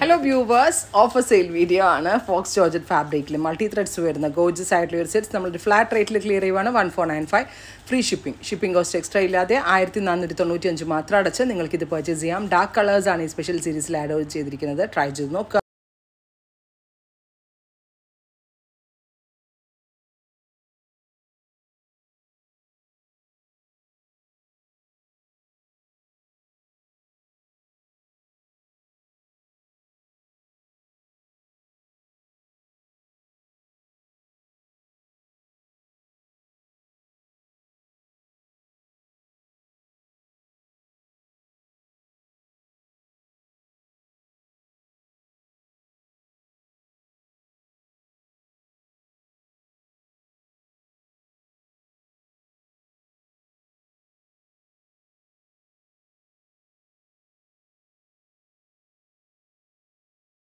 Hello viewers offer sale video ആണ്. Faux georgette ഫാബ്രിക്കിൽ multi threads വരുന്ന ഗോജസ് ആയിട്ടുള്ള ഒരു സെറ്റ്സ് നമ്മൾ ഫ്ലാറ്റ് റേറ്റിൽ ക്ലിയർ ചെയ്യുവാണ്. One four nine five free shipping shipping cost extra ഇല്ലാതെ ആയിരത്തി നാനൂറ്റി തൊണ്ണൂറ്റി അഞ്ച് മാത്രം അടച്ച് നിങ്ങൾക്ക് ഇത് പർച്ചേസ് ചെയ്യാം. ഡാർക്ക് കളേഴ്സ് ആണ് ഈ സ്പെഷ്യൽ സീരീസിൽ ആഡ് ചെയ്തിരിക്കുന്നത്. ട്രൈ ചെയ്ത് നോക്കുക